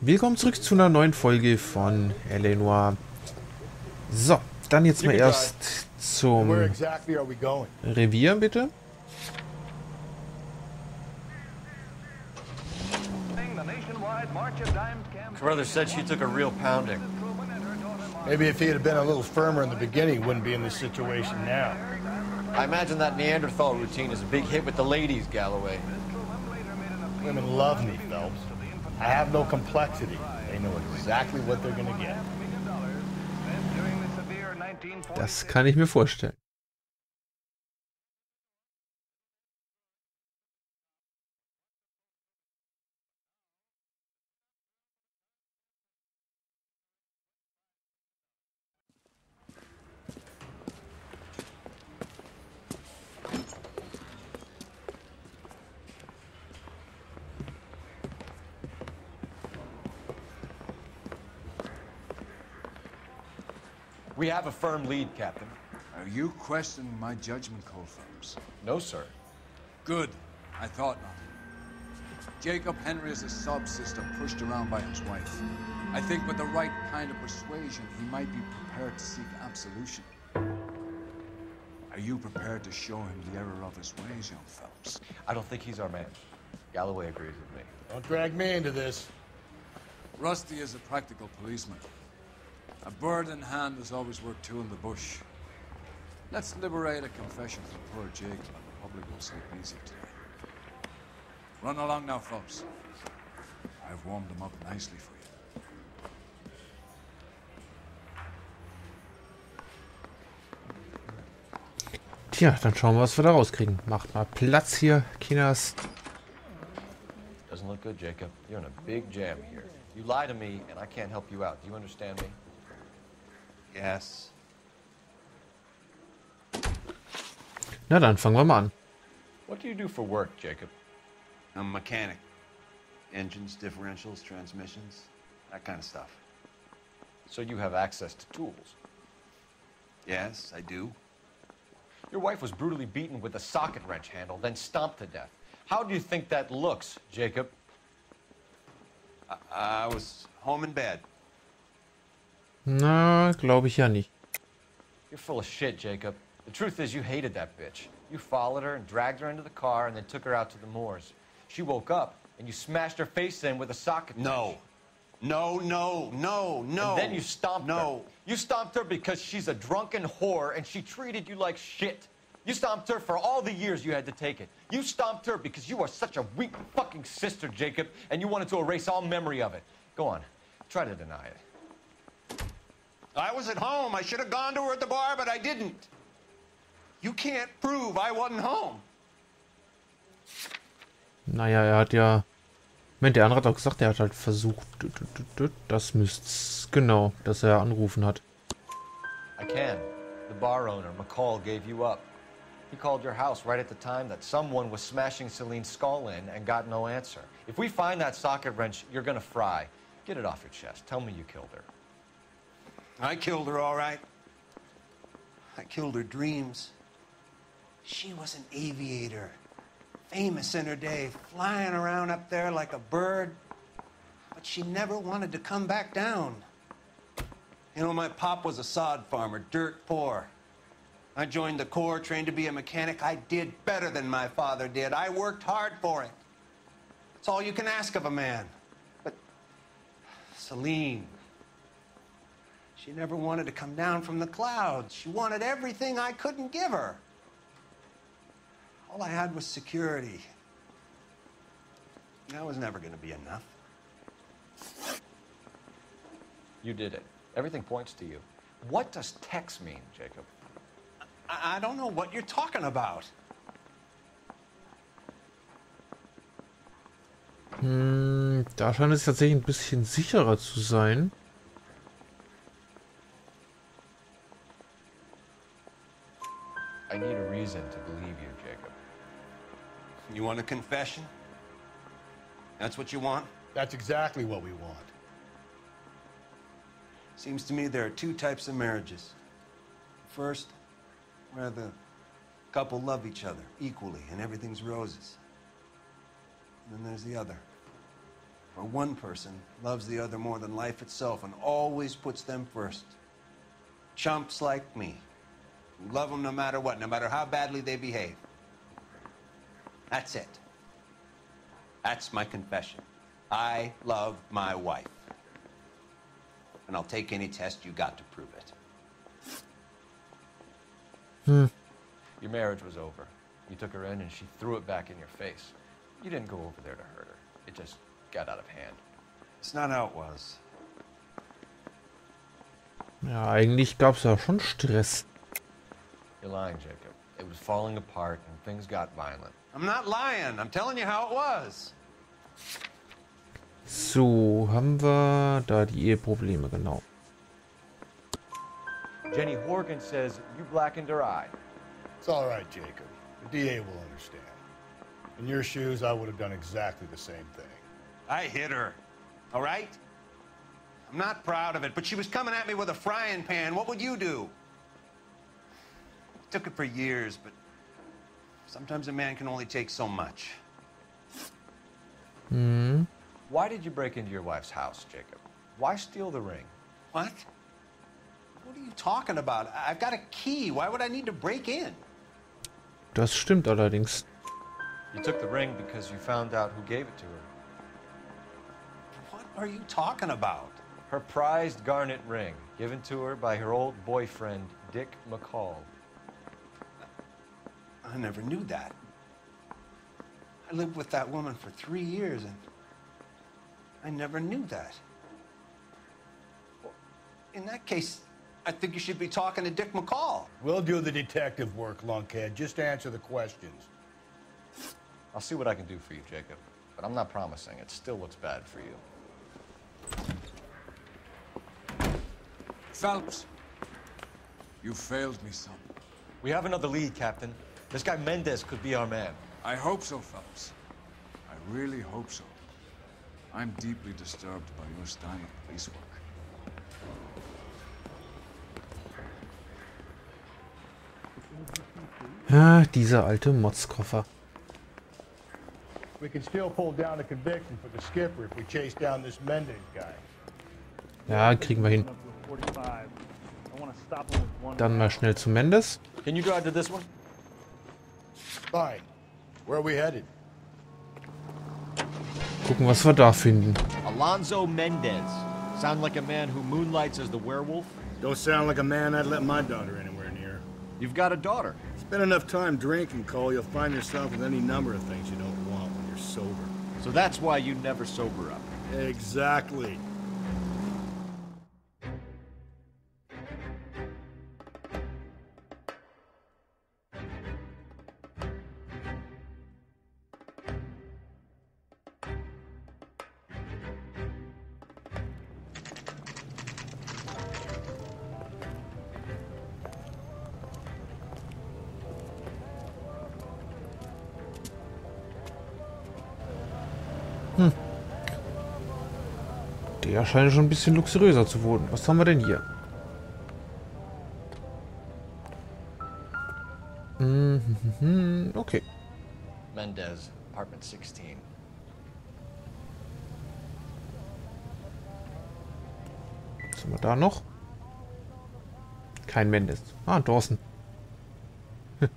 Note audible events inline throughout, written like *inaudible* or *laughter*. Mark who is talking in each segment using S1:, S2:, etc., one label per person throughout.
S1: Willkommen zurück zu einer neuen Folge von L.A. Noir. So, dann jetzt mal erst zum
S2: Where exactly are we going?
S1: Revier, bitte.
S3: Carruthers said she took a real pounding.
S2: Maybe if he had been a little firmer in the beginning, he wouldn't be in this situation now.
S3: I imagine that Neanderthal routine is a big hit with the ladies, Galloway.
S2: Women love me, Phelps. I have no complexity. They know exactly what they're gonna get.
S1: Das kann ich mir vorstellen.
S3: We have a firm lead, Captain.
S4: Are you questioning my judgment, Cole
S3: No, sir.
S4: Good. I thought not. Jacob Henry is a sub-sister pushed around by his wife. I think with the right kind of persuasion, he might be prepared to seek absolution. Are you prepared to show him the error of his ways, young Phelps?
S3: I don't think he's our man. Galloway agrees with me.
S2: Don't drag me into this.
S4: Rusty is a practical policeman. A bird in hand is always worth two in the bush. Let's liberate a confession from poor Jacob, and the public will sleep easy tonight. Run along now, Phelps. I've warmed them up nicely for you.
S1: Tja, dann schauen wir, was wir da rauskriegen. Macht mal Platz hier, Kinas.
S3: Doesn't look good, Jacob. You're in a big jam here. You lie to me, and I can't help you out. Do you understand me?
S5: Yes.
S1: Na dann, fangen wir mal an.
S3: What do you do for work, Jacob?
S5: I'm a mechanic. Engines, differentials, transmissions, that kind of stuff.
S3: So you have access to tools.
S5: Yes, I do.
S3: Your wife was brutally beaten with a socket wrench handle, then stomped to death. How do you think that looks, Jacob?
S5: I, I was home in bed.
S1: Na, glaube ich ja nicht.
S3: You're full of shit, Jacob. The truth is, you hated that bitch. You followed her and dragged her into the car and then took her out to the moors. She woke up and you smashed her face in with a socket.
S5: No. No, no, no, no.
S3: And then you stomped her.
S5: No.
S3: You stomped her because she's a drunken whore and she treated you like shit. You stomped her for all the years you had to take it. You stomped her because you are such a weak fucking sister, Jacob, and you wanted to erase all memory of it. Go on. Try to deny it.
S5: I was at home. I should have gone to her at the bar, but I didn't. You can't prove I wasn't home.
S1: Naja, er hat ja... Moment, der andere hat auch gesagt, er hat halt versucht... Das müsste Genau, dass er angerufen hat.
S3: I can. The bar owner, McCall, gave you up. He called your house right at the time that someone was smashing Celine's skull in and got no answer. If we find that socket wrench, you're gonna fry. Get it off your chest. Tell me you killed her.
S5: I killed her, all right. I killed her dreams. She was an aviator, famous in her day, flying around up there like a bird. But she never wanted to come back down. You know, my pop was a sod farmer, dirt poor. I joined the Corps, trained to be a mechanic. I did better than my father did. I worked hard for it. It's all you can ask of a man. But Celine, she never wanted to come down from the clouds. She wanted everything I couldn't give her. All I had was security. That was never going to be enough.
S3: You did it. Everything points to you. What does Tex mean, Jacob?
S5: I, I don't know what you're talking about.
S1: Hm, da scheint es tatsächlich ein bisschen sicherer zu sein.
S5: Confession? That's what you want?
S2: That's exactly what we want.
S5: Seems to me there are two types of marriages. First, where the couple love each other equally and everything's roses. And then there's the other, where one person loves the other more than life itself and always puts them first. Chumps like me, who love them no matter what, no matter how badly they behave. That's it. That's my confession. I love my wife. And I'll take any test you got to prove it. Hmm.
S3: Your marriage was over. You took her in and she threw it back in your face. You didn't go over there to hurt her. It just got out of hand.
S5: It's not how it was.
S1: Ja, eigentlich gab's ja schon Stress.
S3: You're lying, Jacob. It was falling apart and things got violent.
S5: I'm not lying. I'm telling you how it was.
S1: So, haben wir da die Eheprobleme, genau.
S3: Jenny Horgan says you blackened her eye.
S2: It's all right, Jacob. The DA will understand. In your shoes, I would have done exactly the same thing.
S5: I hit her. All right? I'm not proud of it, but she was coming at me with a frying pan. What would you do? Took it for years, but sometimes a man can only take so much. Hmm.
S3: Why did you break into your wife's house, Jacob? Why steal the ring?
S5: What? What are you talking about? I- I've got a key. Why would I need to break in?
S1: Das stimmt allerdings.
S3: You took the ring because you found out who gave it to her.
S5: What are you talking about?
S3: Her prized garnet ring, given to her by her old boyfriend, Dick McCall.
S5: I never knew that. I lived with that woman for three years and I never knew that. Well, In that case, I think you should be talking to Dick McCall.
S2: We'll do the detective work, lunkhead. Just answer the questions.
S3: I'll see what I can do for you, Jacob. But I'm not promising. It still looks bad for you.
S4: Phelps, you failed me, son.
S3: We have another lead, Captain. This guy Mendez could be our man.
S4: I hope so, Phelps. I really hope so. I'm deeply disturbed by your style of police work.
S1: Ah, dieser alte Motzkoffer.
S2: We can still pull down a conviction for the skipper if we chase down this Mendez guy.
S1: Ja, kriegen wir hin. Dann mal schnell zu Mendes.
S3: Can you drive to this one?
S2: Fine. Where are we headed?
S1: Gucken, was wir da finden.
S3: Alonzo Mendez. Sound like a man who moonlights as the werewolf?
S2: Don't sound like a man I'd let my daughter anywhere near.
S3: You've got a daughter.
S2: Spend enough time drinking, Cole, you'll find yourself with any number of things you don't want when you're sober.
S3: So that's why you never sober up.
S2: Exactly.
S1: Der scheint schon ein bisschen luxuriöser zu wohnen. Was haben wir denn hier? Mhm, Okay.
S3: Mendez, apartment 16.
S1: Was haben wir da noch? Kein Mendes. Ah, Dawson. *laughs*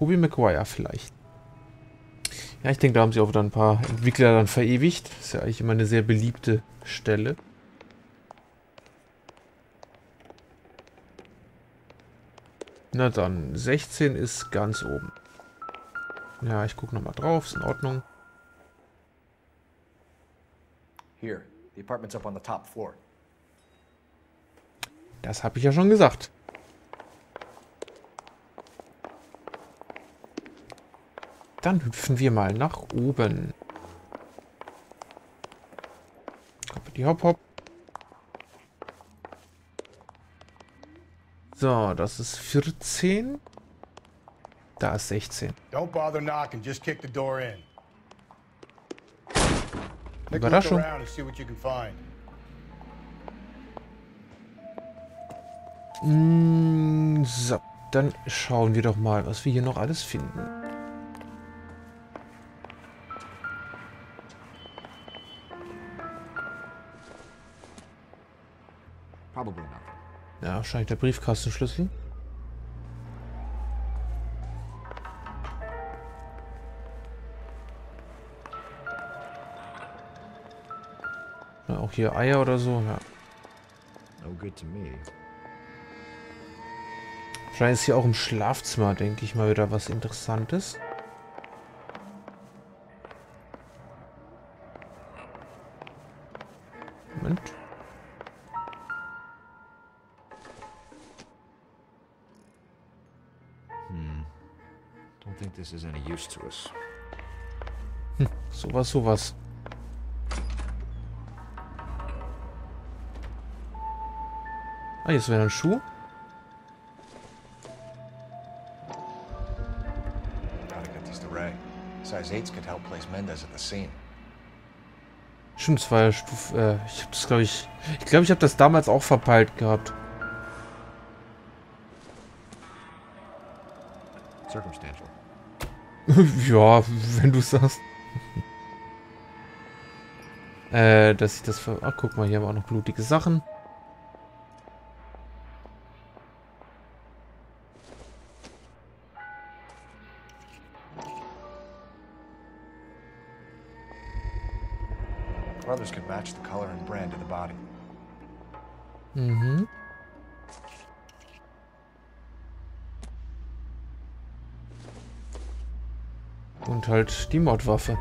S1: Ruby McGuire vielleicht. Ja, ich denke, da haben sie auch dann ein paar Entwickler dann verewigt. Ist ja eigentlich immer eine sehr beliebte Stelle. Na dann, 16 ist ganz oben. Ja, ich gucke nochmal drauf, ist in Ordnung.
S3: Here, the apartment's up on the top floor.
S1: Das habe ich ja schon gesagt. Dann hüpfen wir mal nach oben. Hoppity hopp hopp. So, das ist 14. Da ist 16.
S2: Don't bother knocking, just kick the door in.
S1: Überraschung. Mm, So, dann schauen wir doch mal, was wir hier noch alles finden. Wahrscheinlich der Briefkastenschlüssel. Ja, auch hier Eier oder so, ja. Wahrscheinlich ist hier auch im Schlafzimmer, denke ich mal, wieder was Interessantes.
S6: This is any use to us.
S1: Sowas, sowas. Ah, jetzt wäre ein Schuh.
S3: Gotta get these to Ray. Size 8s could help place Mendez at the scene.
S1: Stimmt, es war ja Stufe. Äh, ich habe das, glaube ich. Ich glaube, ich habe das damals auch verpeilt gehabt.
S6: Circumstantial. *laughs*
S1: ja, wenn du sagst. äh, dass ich das ver. Ach, guck mal, hier haben wir auch noch blutige Sachen.
S3: Brothers could match the color and brand of the body.
S1: Mhm. Und halt die Mordwaffe.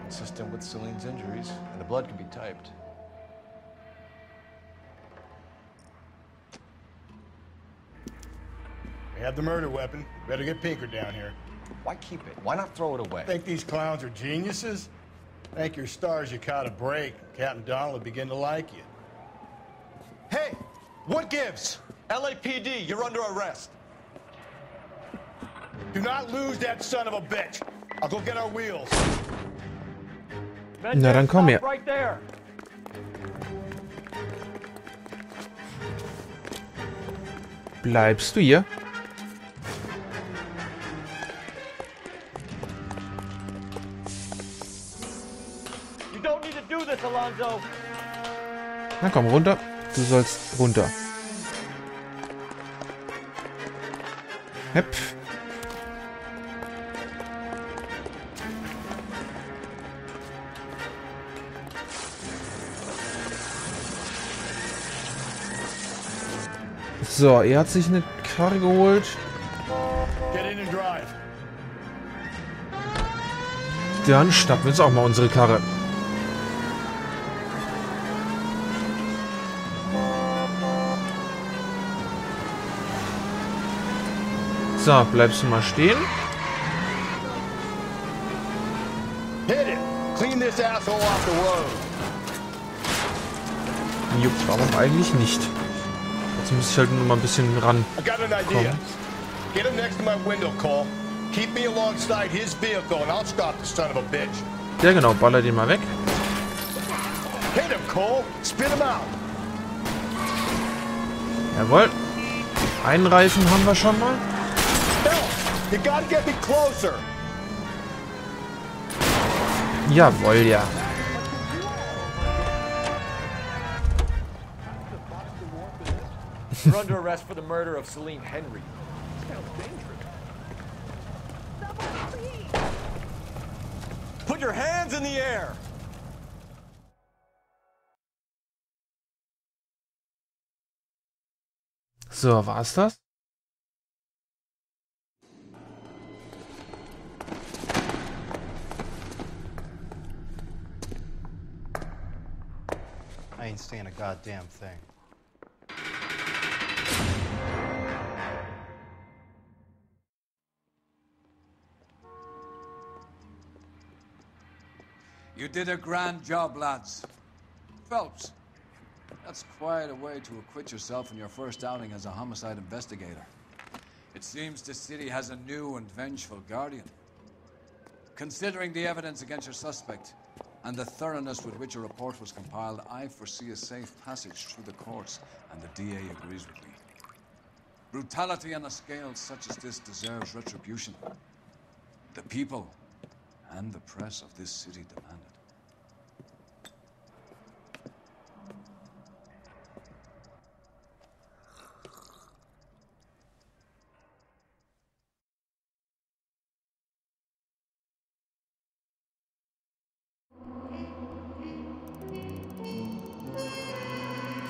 S3: Consistent with Celine's injuries, and the blood could be typed.
S2: We have the murder weapon. Better get Pinker down here.
S3: Why keep it? Why not throw it away?
S2: Think these clowns are geniuses? Thank your stars you caught a break. Captain Donnelly will begin to like you.
S3: Hey, what gives? LAPD, you're under arrest.
S2: Do not lose that son of a bitch. I'll go get our wheels.
S1: Na, dann komm her.
S3: Right there.
S1: Bleibst du hier?
S3: You don't need to do this, Alonzo.
S1: Na komm, runter. Du sollst runter. Hepp. So, er hat sich eine Karre geholt. Dann schnappen wir uns auch mal unsere Karre. So, bleibst du mal stehen? Jupp, warum eigentlich nicht? Jetzt muss ich halt nur mal ein bisschen ran.
S2: Get him next to my window, Cole. Keep me alongside his vehicle, and I'll stop the son of a bitch.
S1: Ja genau, baller den mal weg.
S2: Hit him, Cole. Spit him out.
S1: Jawohl. Einen Reifen haben wir schon mal.
S2: Hell, you gotta get me closer.
S1: Jawohl, ja.
S3: You're under arrest for the murder of Celine Henry. Put your hands in the air.
S1: So, war's das?
S7: I ain't saying a goddamn thing.
S4: You did a grand job, lads. Phelps, that's quite a way to acquit yourself in your first outing as a homicide investigator. It seems the city has a new and vengeful guardian. Considering the evidence against your suspect and the thoroughness with which your report was compiled, I foresee a safe passage through the courts, and the DA agrees with me. Brutality on a scale such as this deserves retribution. The people and the press of this city demanded.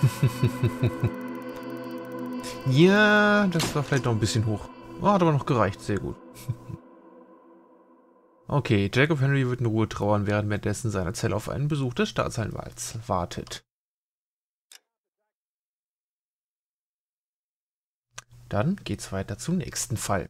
S4: *laughs*
S1: ja, das war vielleicht noch ein bisschen hoch. Oh, hat aber noch gereicht, sehr gut. *laughs* Okay, Jacob Henry wird in Ruhe trauern, während währenddessen seine Zelle auf einen Besuch des Staatsanwalts wartet. Dann geht's weiter zum nächsten Fall.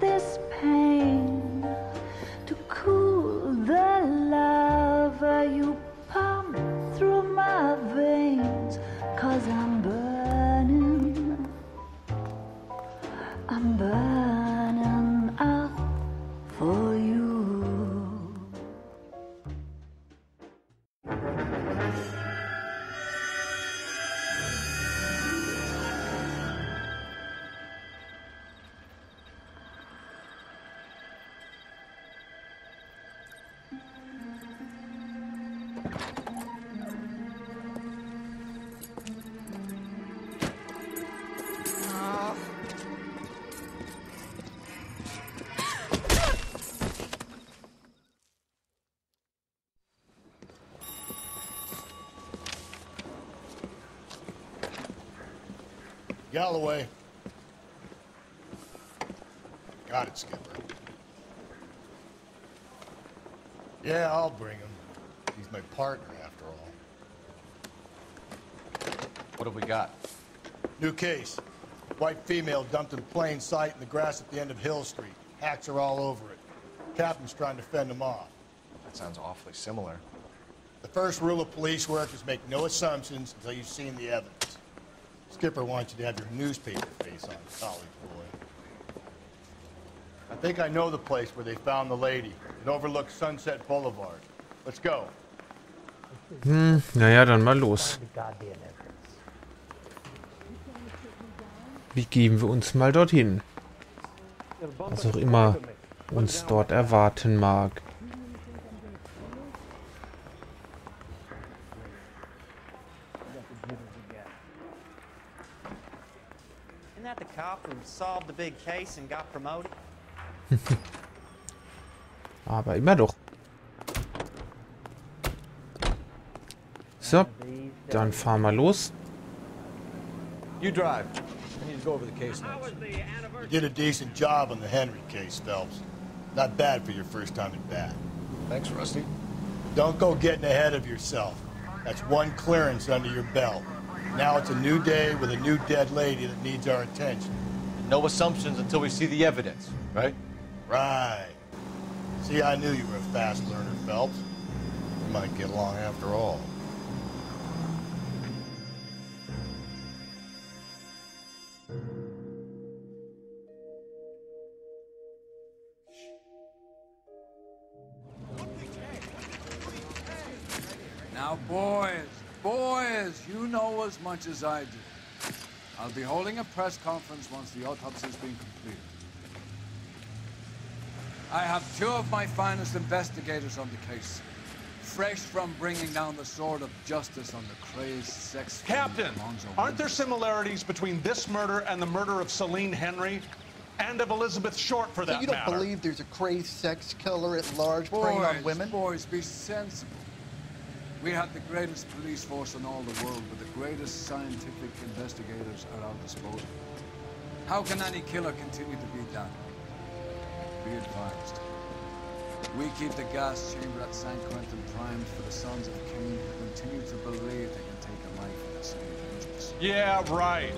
S8: This pain, you pump through my veins, cause I'm burning, I'm burning
S2: Galloway. Got it, Skipper. Yeah, I'll bring him. He's my partner, after all.
S3: What have we got?
S2: New case. White female dumped in plain sight in the grass at the end of Hill Street. Hacks are all over it. Captain's trying to fend them off.
S3: That sounds awfully similar.
S2: The first rule of police work is make no assumptions until you've seen the evidence. Skipper wants you to have your newspaper face on, college boy. I think I know the place where they found the lady. It overlooks Sunset Boulevard. Let's go.
S1: Hm, naja, dann mal los. Begeben wir uns mal dorthin. Was auch immer uns dort erwarten mag.
S9: Isn't that the cop who solved the big case and got promoted?
S1: Aber immer doch. So, dann fahren wir los.
S3: You drive. I need to go over the case notes.
S2: You did a decent job on the Henry case, Phelps. Not bad for your first time in bat.
S3: Thanks, Rusty.
S2: Don't go getting ahead of yourself. That's one clearance under your belt. Now it's a new day with a new dead lady that needs our attention.
S3: No assumptions until we see the evidence, right?
S2: Right. See, I knew you were a fast learner, Phelps. We might get along after all.
S4: Now, boys, boys, you know as much as I do. I'll be holding a press conference once the autopsy's been completed. I have two of my finest investigators on the case. Fresh from bringing down the sword of justice on the crazed sex...
S10: Captain, aren't there similarities between this murder and the murder of Celine Henry? And of Elizabeth Short, for
S11: So
S10: that
S11: you don't
S10: matter?
S11: believe there's a crazed sex killer at large preying on
S4: Boys,
S11: women?
S4: boys, be sensible. We have the greatest police force in all the world with the greatest scientific investigators at our disposal. How can any killer continue to be that? Be advised. We keep the gas chamber at San Quentin primed for the sons of Cain who continue to believe they can take a life in the city of angels.
S10: Yeah, right.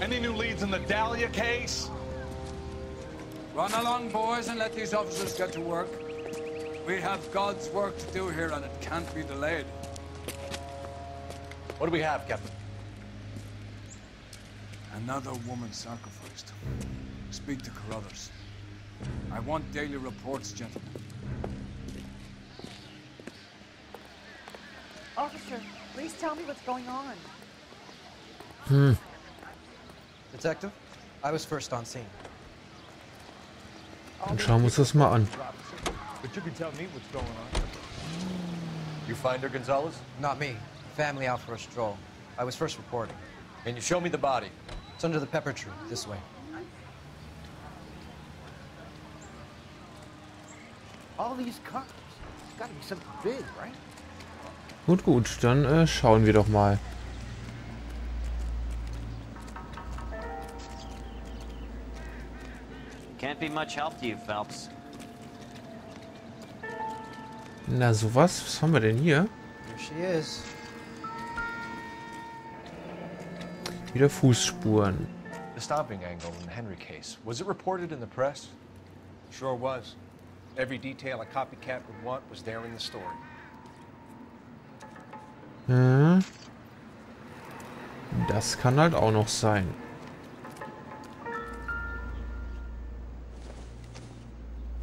S10: Any new leads in the Dahlia case?
S4: Run along, boys, and let these officers get to work. We have God's work to do here, and it can't be delayed.
S3: What do we have, Captain?
S4: Another woman sacrificed. Speak to Carruthers. I want daily reports, gentlemen.
S12: Officer, please tell me what's going on.
S1: Hmm.
S7: Detective, I was first on scene.
S1: dann schauen wir uns das mal an.
S3: But you can tell me what's going on. You find her, Gonzalez?
S7: Not me. Family out for a stroll. I was first reporting.
S3: Can you show me the body?
S7: It's under the pepper tree, this way.
S13: All these cars. It's gotta be something big, right?
S1: Gut, gut, dann äh, schauen wir doch mal.
S14: Can't be much help to you, Phelps.
S1: Na sowas, was haben wir denn hier?
S7: Here she is.
S1: Wieder Fußspuren.
S3: The stomping angle in the Henry case. Was it reported in the press?
S15: Sure was. Every detail a copycat would want was there in the story.
S1: Hm. Das kann halt auch noch sein.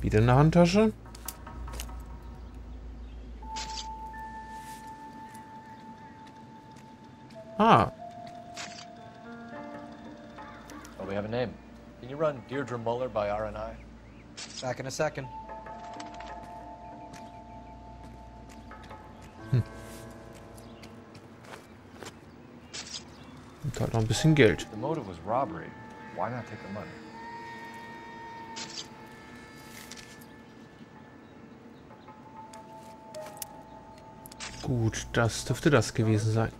S1: Wieder eine Handtasche.
S3: Deirdre Muller by RNI?
S7: Back in a second.
S1: und halt noch ein bisschen Geld.
S3: The motive was robbery. Why not take the money?
S1: Gut, das dürfte das gewesen sein.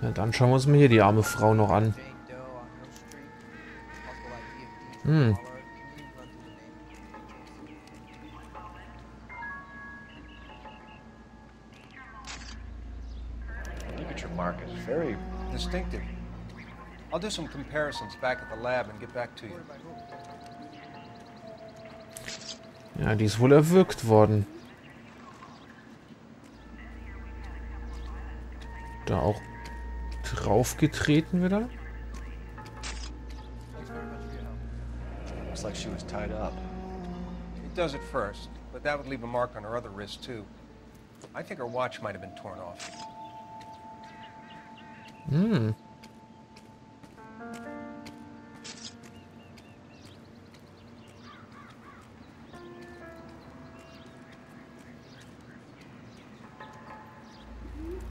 S1: Ja, dann schauen wir uns mal hier die arme Frau noch an.
S7: Jane Doe on Hill Street. Possible ID of Deidre
S1: Hm.
S7: Muller. Can you run through the name?
S3: Look at your mark. It's very
S15: Distinctive. I'll do some comparisons back at the lab and get back to you.
S1: Ja, die ist wohl erwürgt worden. Da auch draufgetreten wieder.
S7: Help.
S3: like she was tied up.
S15: It does at first, but that would leave a mark on her other wrist, too. I think her watch might have been torn off.
S1: Hm.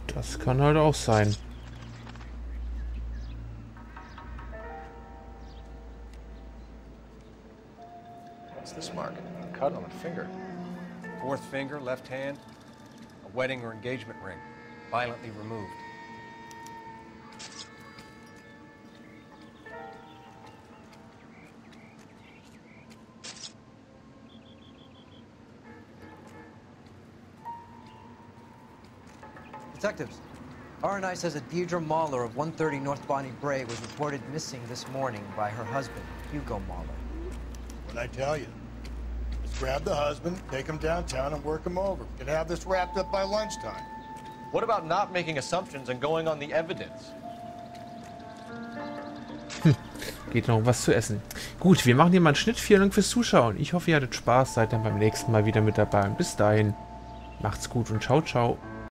S1: Das kann halt auch sein.
S15: Wedding or engagement ring, violently removed.
S7: Detectives, RNI says that Deirdre Mahler of 130 North Bonnie Brae was reported missing this morning by her husband, Hugo Mahler.
S2: What'd I tell you? Grab the husband, take him downtown, and work him over. We could have this wrapped up by lunchtime.
S3: What about not making assumptions and going on the evidence? *laughs*
S1: Geht noch was zu essen. Gut, wir machen hier mal einen Schnitt. Vielen Dank fürs Zuschauen. Ich hoffe, ihr hattet Spaß. Seid dann beim nächsten Mal wieder mit dabei. Und bis dahin, macht's gut und ciao, ciao.